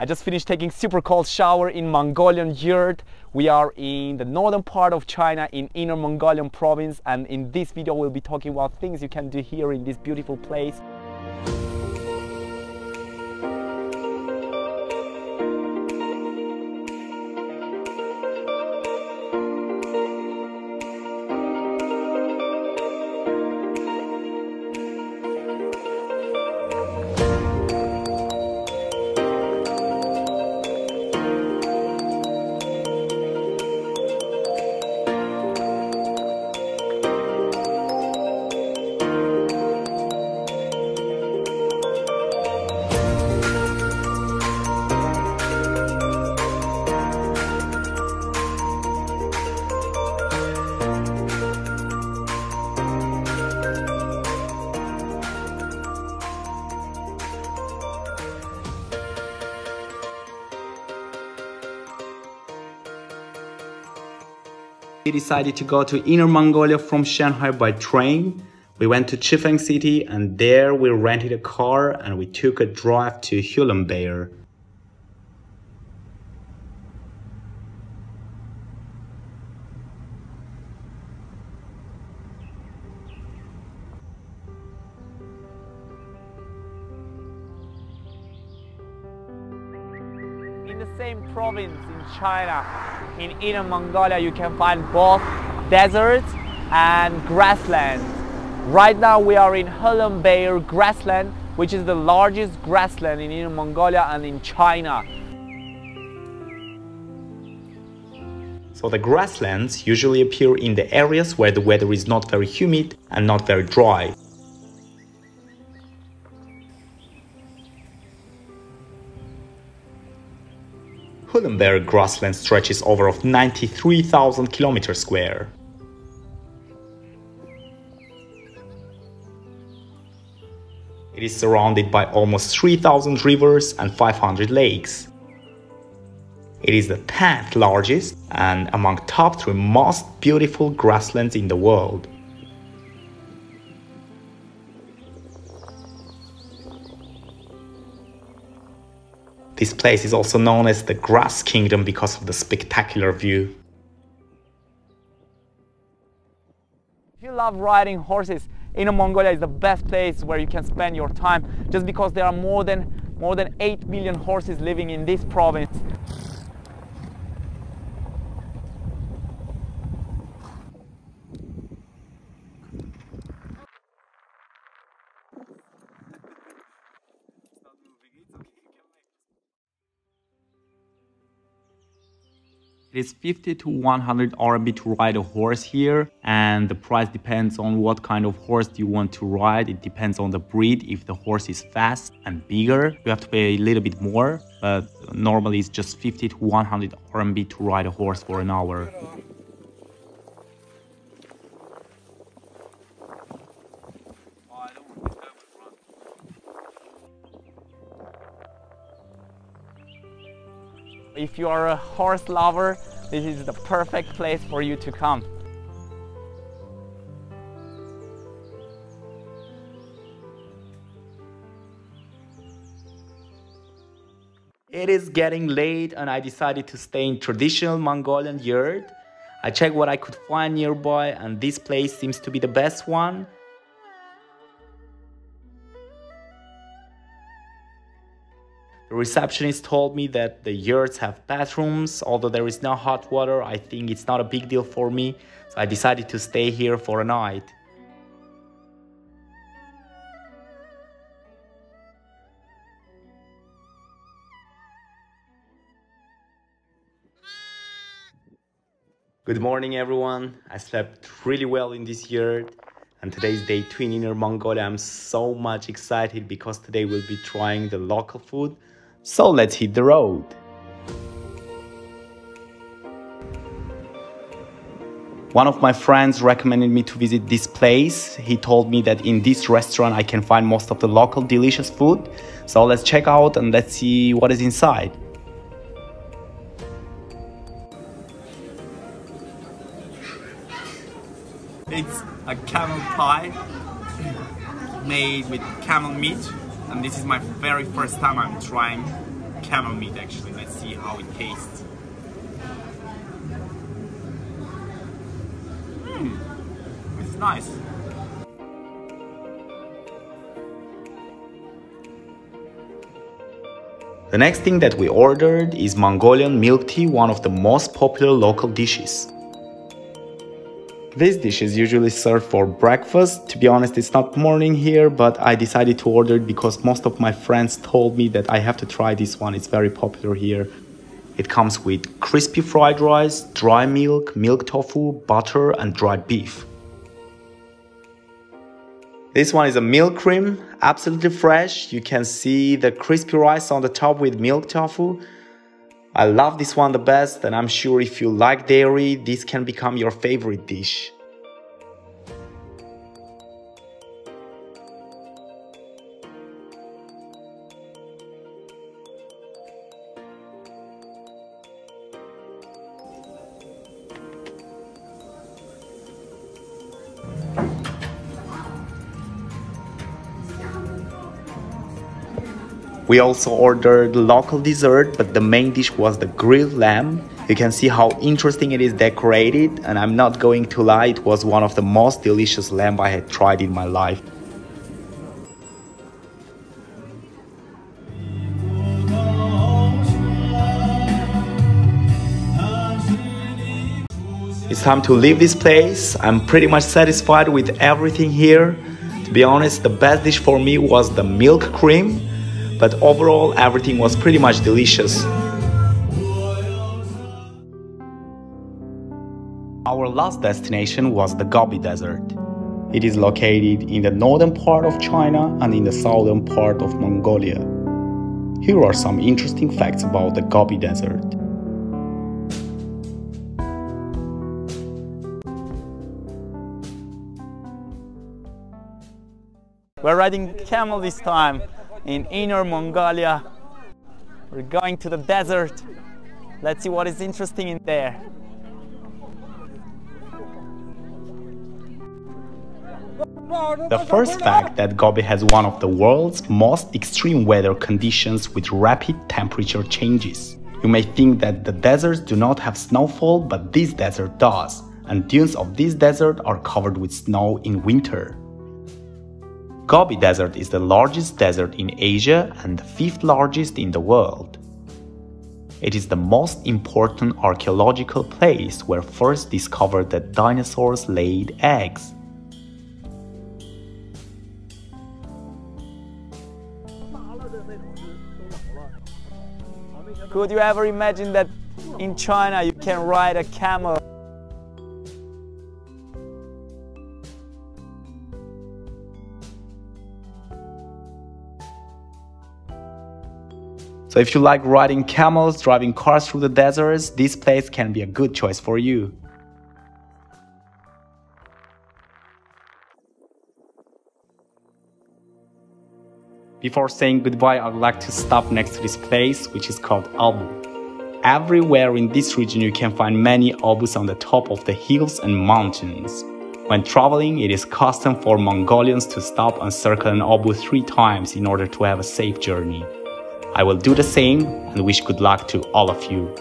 I just finished taking super cold shower in Mongolian yurt. We are in the northern part of China in Inner Mongolian province and in this video we'll be talking about things you can do here in this beautiful place. We decided to go to Inner Mongolia from Shanghai by train. We went to Chifeng city and there we rented a car and we took a drive to Hulunbuir. In the same province in China, in Inner Mongolia, you can find both deserts and grasslands. Right now we are in Hulunbuir grassland, which is the largest grassland in Inner Mongolia and in China. So the grasslands usually appear in the areas where the weather is not very humid and not very dry. Hulunbuir grassland stretches over of 93,000 kilometers square. It is surrounded by almost 3,000 rivers and 500 lakes. It is the 10th largest and among top 3 most beautiful grasslands in the world. This place is also known as the Grass Kingdom because of the spectacular view. If you love riding horses, Inner Mongolia is the best place where you can spend your time just because there are more than more than 8 million horses living in this province. It is 50 to 100 RMB to ride a horse here and the price depends on what kind of horse you want to ride. It depends on the breed. If the horse is fast and bigger, you have to pay a little bit more, but normally it's just 50 to 100 RMB to ride a horse for an hour. If you are a horse lover, this is the perfect place for you to come. It is getting late and I decided to stay in traditional Mongolian yurt. I checked what I could find nearby and this place seems to be the best one. The receptionist told me that the yurts have bathrooms, although there is no hot water, I think it's not a big deal for me, so I decided to stay here for a night. Good morning everyone, I slept really well in this yurt and today's day two in Inner Mongolia. I'm so much excited because today we'll be trying the local food so let's hit the road. One of my friends recommended me to visit this place. He told me that in this restaurant I can find most of the local delicious food. So let's check out and let's see what is inside. It's a camel pie made with camel meat and this is my very first time I'm trying camel meat actually. Let's see how it tastes. Hmm, it's nice. The next thing that we ordered is Mongolian milk tea, one of the most popular local dishes. This dish is usually served for breakfast. To be honest, it's not morning here, but I decided to order it because most of my friends told me that I have to try this one. It's very popular here. It comes with crispy fried rice, dry milk, milk tofu, butter, and dried beef. This one is a milk cream, absolutely fresh. You can see the crispy rice on the top with milk tofu. I love this one the best and I'm sure if you like dairy, this can become your favorite dish. We also ordered local dessert, but the main dish was the grilled lamb. You can see how interesting it is decorated, and I'm not going to lie, it was one of the most delicious lamb I had tried in my life. It's time to leave this place. I'm pretty much satisfied with everything here. To be honest, the best dish for me was the milk cream but overall everything was pretty much delicious. Our last destination was the Gobi Desert. It is located in the northern part of China and in the southern part of Mongolia. Here are some interesting facts about the Gobi Desert. We're riding camel this time in Inner Mongolia. We're going to the desert. Let's see what is interesting in there. The first fact that Gobi has one of the world's most extreme weather conditions with rapid temperature changes. You may think that the deserts do not have snowfall, but this desert does, and dunes of this desert are covered with snow in winter. Gobi Desert is the largest desert in Asia and the fifth largest in the world. It is the most important archaeological place where first discovered that dinosaurs laid eggs. Could you ever imagine that in China you can ride a camel If you like riding camels, driving cars through the deserts, this place can be a good choice for you. Before saying goodbye, I would like to stop next to this place, which is called Oboo. Everywhere in this region you can find many oboos on the top of the hills and mountains. When traveling, it is custom for Mongolians to stop and circle an oboo three times in order to have a safe journey. I will do the same and wish good luck to all of you.